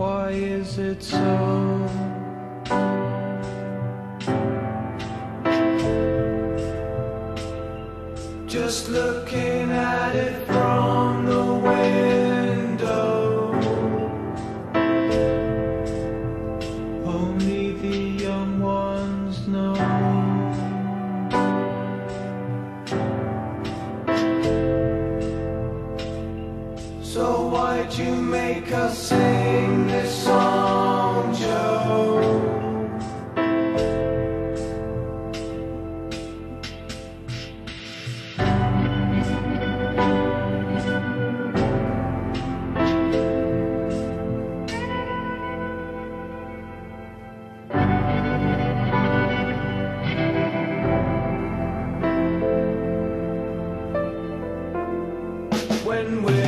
Why is it so? So why'd you make us sing this song, Joe? when we